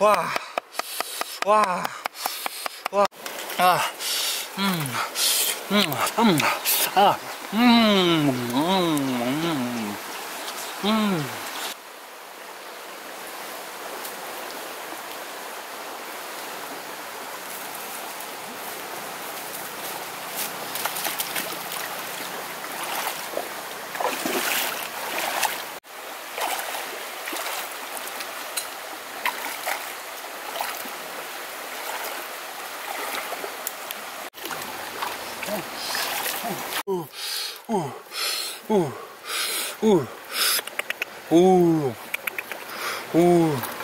와, 와, 와, 아, 음, 음, 음, 아, 음, 음, 음, 음. 오오오오오오오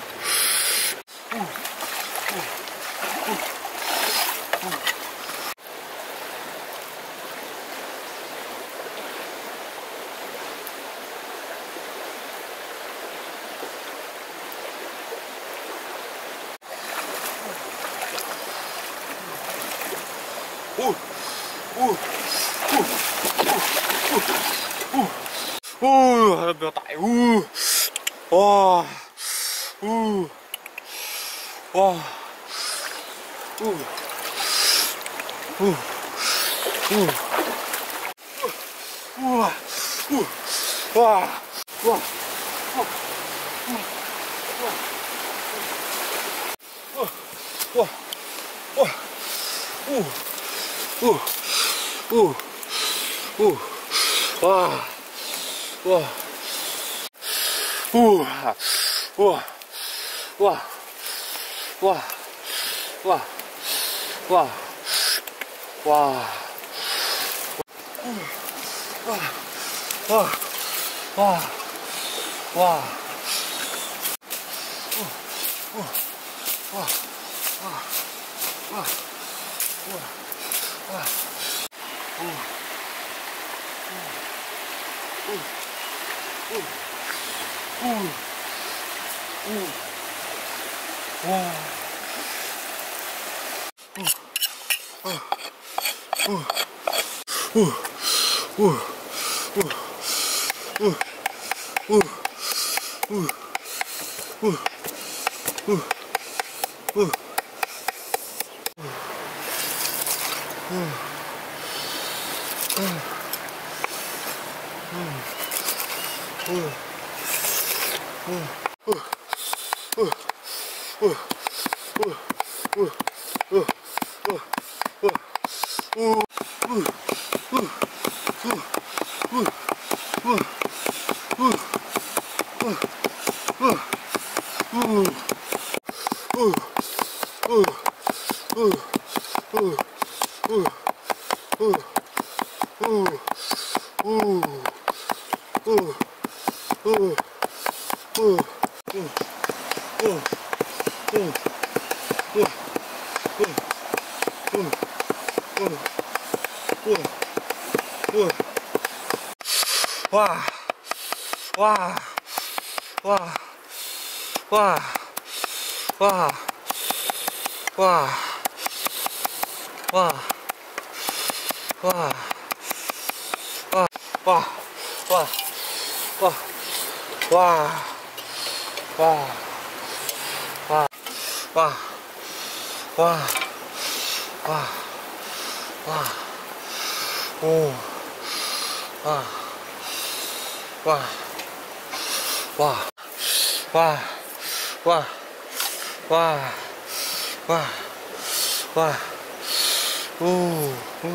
呜呜呜呜呜，还是不要打呀！呜，哇，呜，哇，呜，呜，呜，呜，哇，呜，哇，哇，哇，哇，哇，哇，哇，哇，呜。 우, 우, 우, 와, 와, 우, 와, 와, 와, 와, 와, 와, 와, 와, 와, 와, 와, 와, 와, 와. Ooh. Ooh. 와, 와, 와, 와, 와, 와, 와, 와. 와, 와, 와, 와, 와, 와, 와, 와, 와, 와, 오, 와, 와, 와, 와, 와, 와, 와, 와, 우, 우,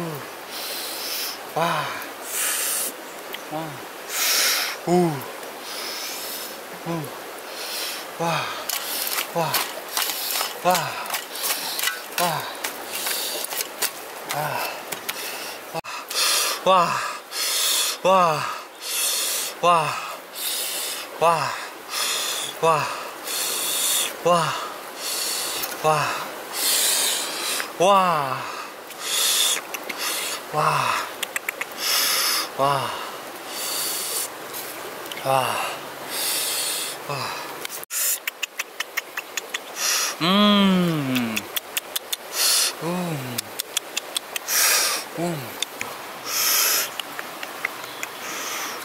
와. 아. 오. 오. 와. 와. 와. 와. 와 와. 와. 와. 와. 와. 와. 와. 와. 와. 와. 와. 아. 아. 음. 음. 음.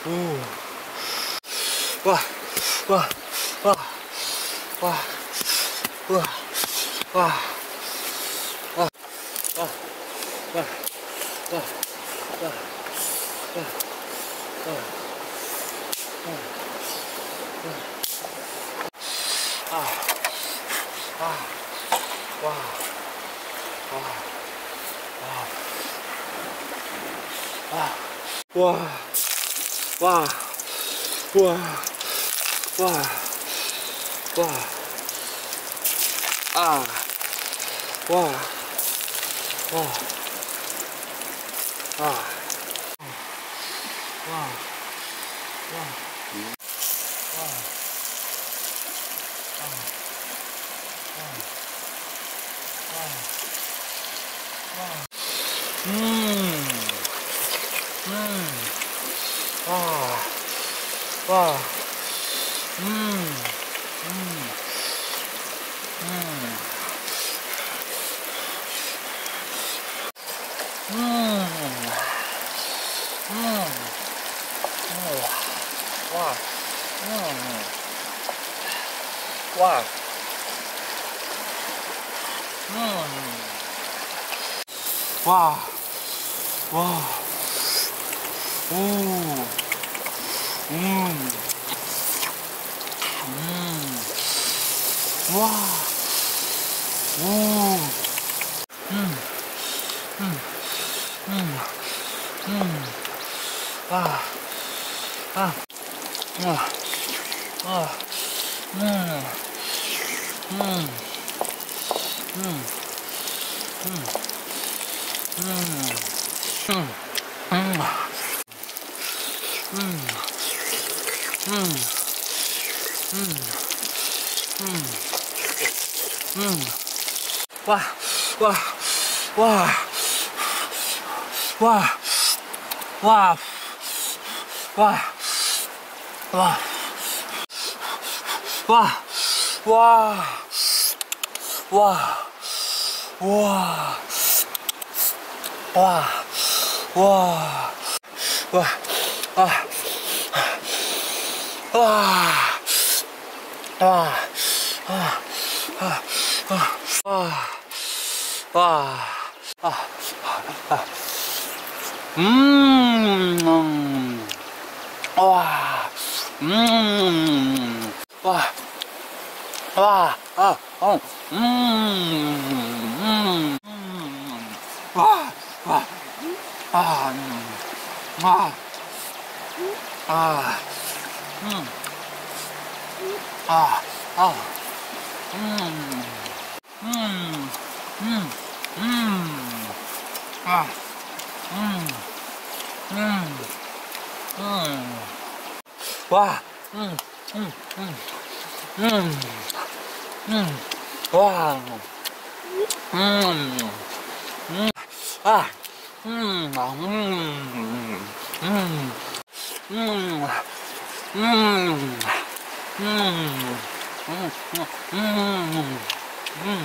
음. 와! 와! 와. 와. 와. 와. 와. 와. 와. 와. 와. 와. 와. 와. 와. 와, 와, 와, 와, 와, 와, 아, 와, 와, 아, 와, 와, 음, 음, 음, 음, 와, 음, 와, 음, 와, 와, 오, 음, 음, 와, 오, 음, 음, 음, 음, 아, 아, 아, 아, 음, 음, 음, 음. 음, 음, 음, 음, 음, 음, 음, 음, 와, 와, 와, 와, 와, 와, 와, 와, 와, 와, 와. 와, 와, 와, 아, 와, 와, 아, 아, 아, 와, 와, 아, 아, 음, 음, 와, 음, 와, 와, 아, 어, 음, 음, 음, 와. 아, 아, 음, 아, 아, 음, 아, 아, 음, 음, 음, 음, 아, 음, 음, 음, 와, 음, 음, 음, 음, 음, 와, 음, 음. 아, 음, 아, 음, 음, 음, 음, 음, 음, 음, 음,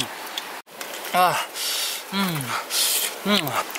아, 음, 음,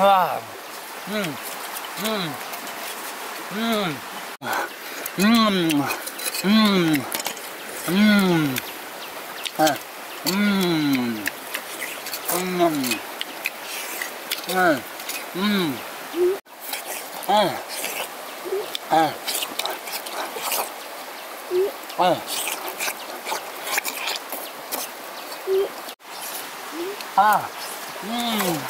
와, 음, 음, 음, 음, 음, 음, 아, 음, 음, 음, 음, 아, 아, 아, 아, 음,